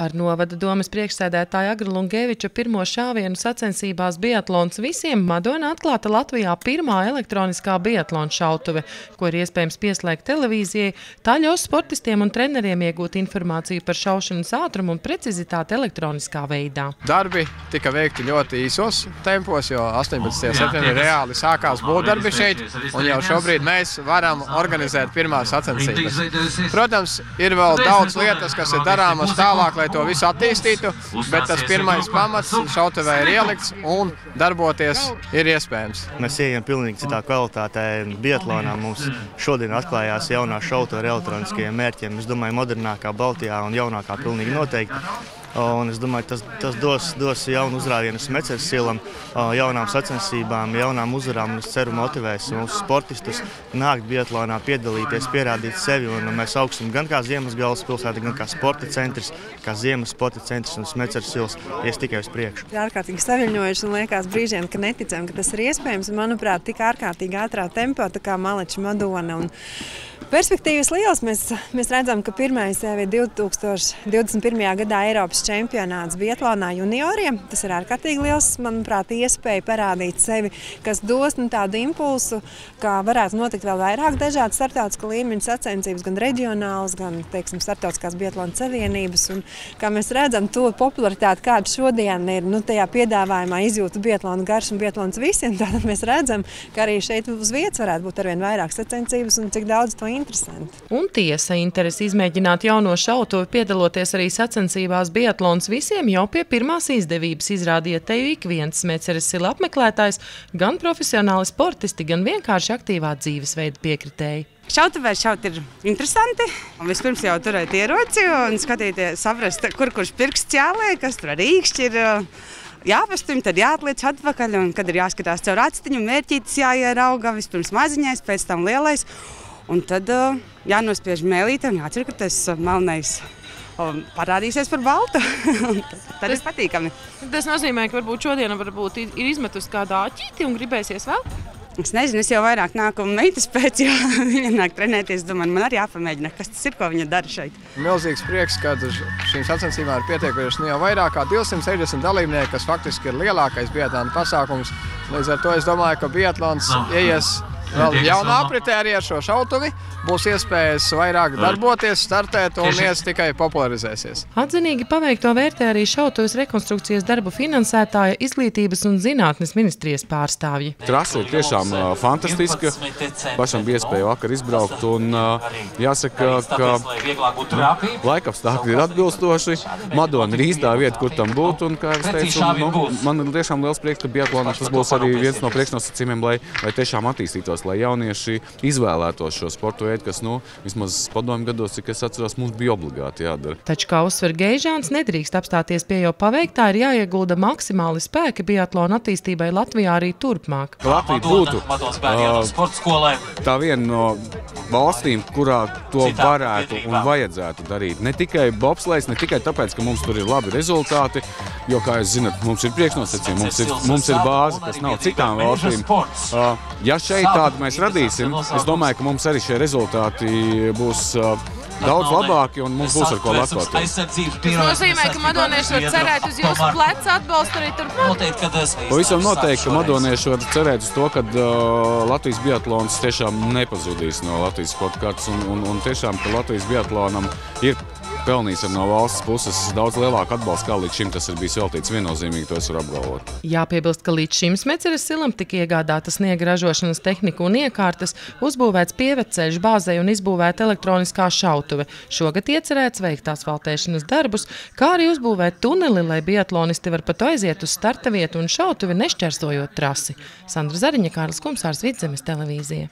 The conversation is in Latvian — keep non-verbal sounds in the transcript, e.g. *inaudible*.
Ar novada domas priekšsēdētāja Agra Lungeviča pirmo šāvienu sacensībās biatlons visiem Madona atklāta Latvijā pirmā elektroniskā biatlona šautuve, ko ir iespējams pieslēgt televīzijai. Tā ļaus sportistiem un treneriem iegūt informāciju par šaušanas ātrumu un precizitāti elektroniskā veidā. Darbi tika veikti ļoti īsos tempos, jo 18. septembrī reāli sākās būvdarbi šeit, un jau šobrīd mēs varam organizēt pirmās sacensības. Protams, ir vēl daudz lietas, kas ir darāmas tālāk, lai to visu attīstītu, bet tas pirmais pamats šautavē ir ielikts un darboties ir iespējams. Mēs ieejam pilnīgi citā kvalitātē. Biatlonā mums šodien atklājās jaunā šauta ar elektroniskajiem mērķiem. Es domāju, modernākā Baltijā un jaunākā pilnīgi noteikti. Un es domāju, tas, tas dos, dos jaunu uzrāvienu Smeceres ielam, jaunām sacensībām, jaunām uzvarām. Es ceru, motivēs mūsu sportistus nākt biatlonā, piedalīties, pierādīt sevi. Un mēs augsim gan kā Ziemas galvaspilsēta, gan kā sporta centrs, kā Ziemas sporta centrs un Smeceres ielas ies tikai uz priekšu. Ir ārkārtīgi saviņojuši un liekas brīžiem, ka neticam, ka tas ir iespējams. Un, manuprāt, tik ārkārtīgi ātrā tempā, tā kā Maleči Madona. Un Perspektīvas liels. Mēs, mēs redzam, ka pirmais jau ir 2021. gadā Eiropas čempionāts Bietlānā junioriem. Tas ir ārkārtīgi liels, manuprāt, iespēja parādīt sevi, kas dos nu, tādu impulsu, kā varētu notikt vēl vairāk dažādu starptautisku līmeņu sacensības, gan reģionālas, gan, teiksim, starptautiskās Bietlānas savienības. Un, kā mēs redzam, to popularitāti, kāda šodien ir, nu, tajā piedāvājumā izjūta Bietlāna garš un Bietlāns visiem, *laughs* tad mēs redzam, ka arī šeit uz vietas varētu būt arvien vairāk sacensības un cik daudz to interesanti. Un tiesa interesi izmēģināt jauno šautuvi piedaloties arī sacensībās biatlons visiem jau pie pirmās izdevības izrādīja teju ik viens smeceres sila apmeklētājs, gan profesionāli sportisti, gan vienkārši aktīvā dzīvesveida piekritēji. Šautavē šaut ir interesanti. Vispirms jau turēt ieroci un skatīties, saprast, kur kurš pirksts jāliek, kas tur ar īkšķi ir jāpastum, tad jāatliec atpakaļ, un kad ir jāskatās caur atstiņu, mērķītis jāierauga, vispirms maziņais, pēc tam lielais. Un tad uh, jānospiež mēlīte un jācer, ka tas melnais parādīsies par baltu. *laughs* tad tas ir patīkami. Tas nozīmē, ka varbūt šodien varbūt ir izmetusi kādu āķīti un gribēsies vēl? Es nezinu, es jau vairāk nāku meitas pēc, jo *laughs* viņa nāk trenēties. Domāju, man arī jāpamēģina, kas tas ir, ko viņa dara šeit. Milzīgs prieks, ka šīm sacensībām ir pietiekuši nu jau vairāk kā 260 dalībnieki, kas faktiski ir lielākais biatlona pasākums. Līdz ar to es domāju, ka biatlons ieies vēl jaunā apritē arī ar šo šautuvi būs iespējas vairāk darboties, startēt un ies tikai popularizēsies. Atzinīgi paveikto vērtē arī šautuves rekonstrukcijas darbu finansētāja izglītības un zinātnes ministrijas pārstāvji. Trasa ir tiešām uh, fantastiska. Pašam bija iespēja vakar izbraukt un uh, jāsaka, ka laikapstākļi ir atbilstoši. Madona ir īstā vieta, kur tam būt. Un, kā es teicu, nu, man ir tiešām liels prieks, ka biatlonā tas būs arī viens no priekšnosacījumiem, lai, lai tiešām attīstītos, lai jaunieši izvēlētos šo sportu veidu, kas, nu, vismaz padomju gados, cik es atceros, mums bija obligāti jādara. Taču, kā uzsver Geižāns, nedrīkst apstāties pie jau paveiktā, ir jāiegulda maksimāli spēki biatlona attīstībai Latvijā arī turpmāk. Latvija būtu uh, tā viena no valstīm, kurā to varētu un vajadzētu darīt. Ne tikai bobslēgs, ne tikai tāpēc, ka mums tur ir labi rezultāti, jo, kā jūs zinat, mums ir priekšnosacījumi, mums ir, mums ir bāze, kas nav citām valstīm. Uh, ja šeit tādu mēs radīsim, es domāju, ka mums arī šie rezultāti būs uh, daudz labāki un mums būs ar ko lepoties. Tas nozīmē, ka madonieši var cerēt uz jūsu pleca atbalstu arī turpmāk? Pavisam noteikti, ka madonieši var cerēt uz to, ka uh, Latvijas biatlons tiešām nepazudīs no Latvijas sporta kartas un, un, un tiešām, ka Latvijas biatlonam ir pelnījis no valsts puses daudz lielāku atbalstu, kā līdz šim tas ir bijis veltīts viennozīmīgi, to es varu apgalvot. Jāpiebilst, ka līdz šim Smeceres silam tika iegādāta sniega ražošanas tehnika un iekārtas, uzbūvēts pieveceļš bāzei un izbūvēta elektroniskā šautuve. Šogad iecerēts veikt asfaltēšanas darbus, kā arī uzbūvēt tuneli, lai biatlonisti var pat aiziet uz starta vietu un šautuvi nešķērsojot trasi. Sandra Zariņa, Kārlis Kumsārs, Vidzemes televīzija.